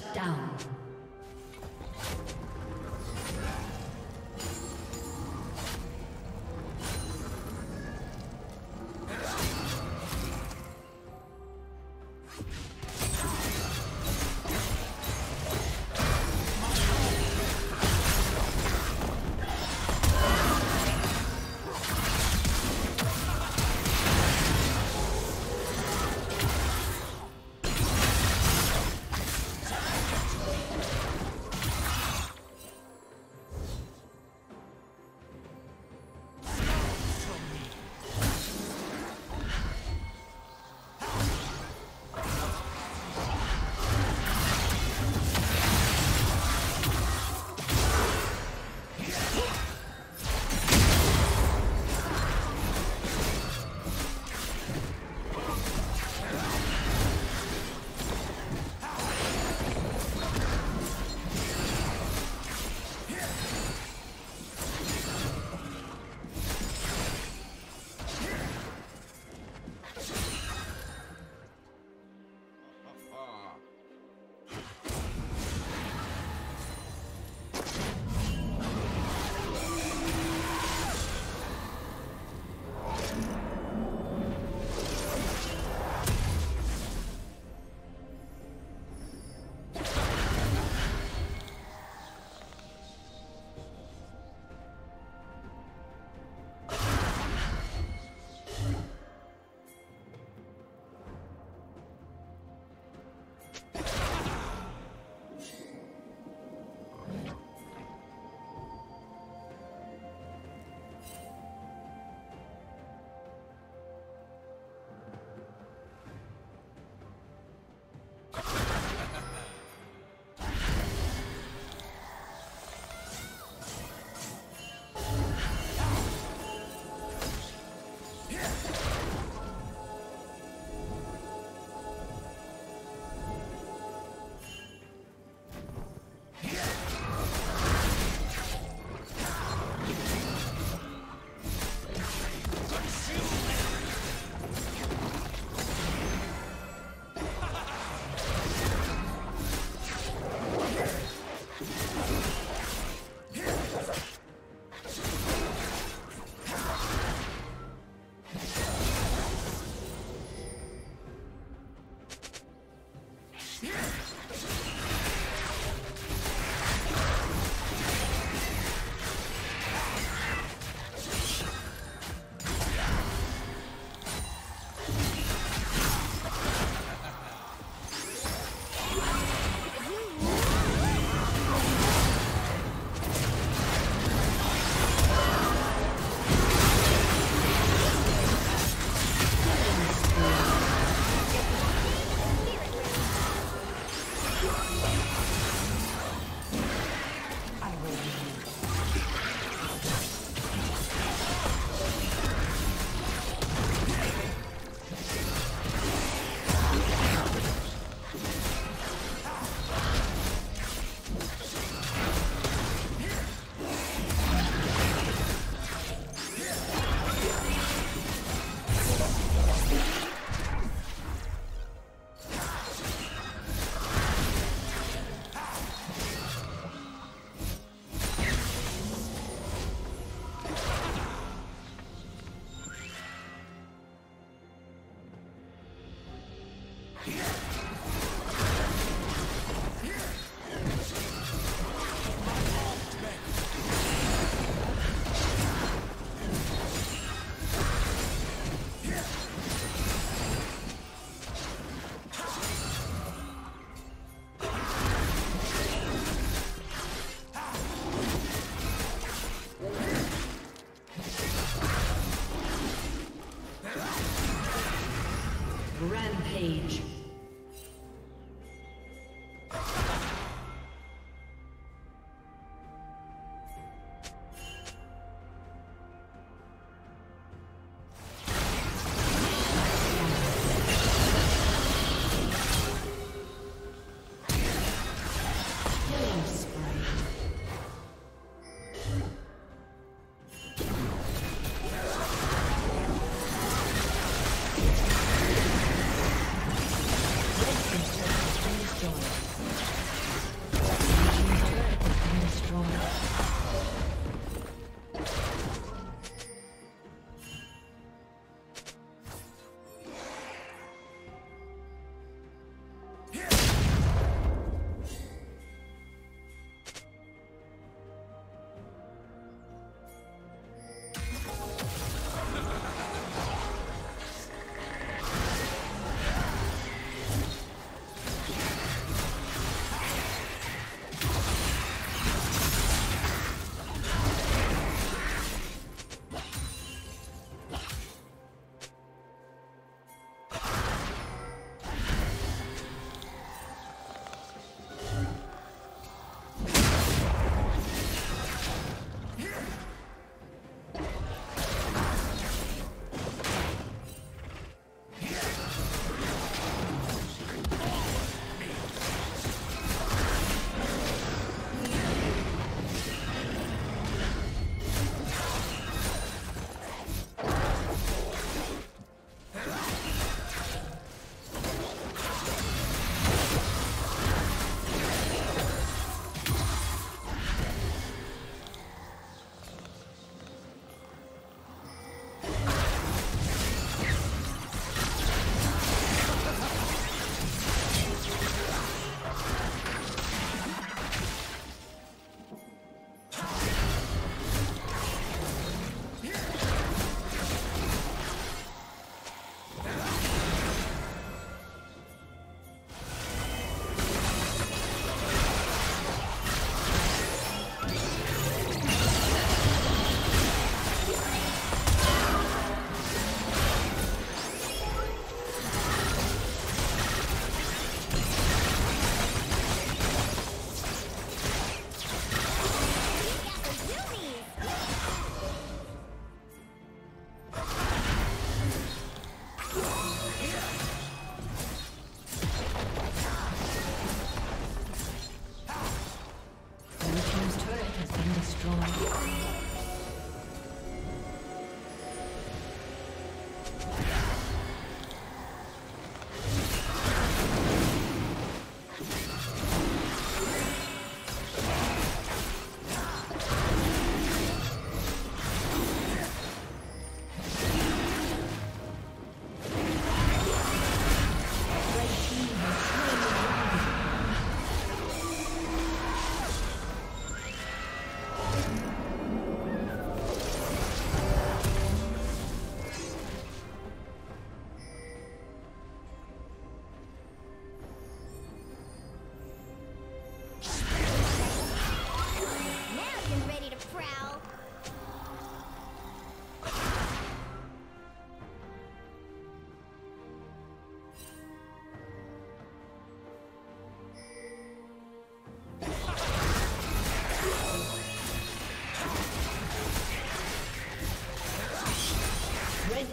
Shut down.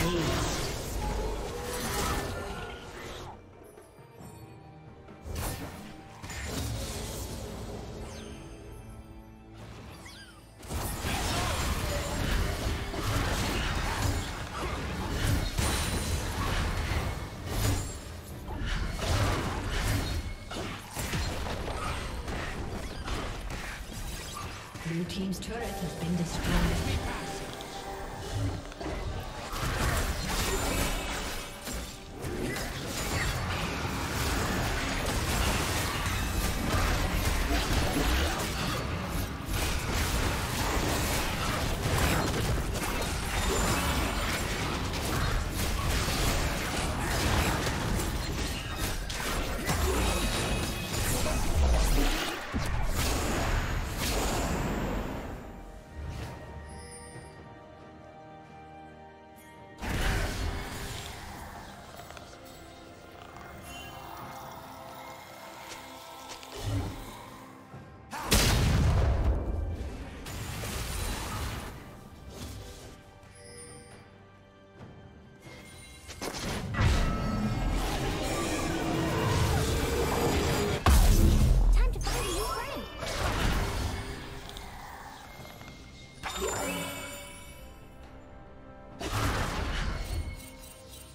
Team's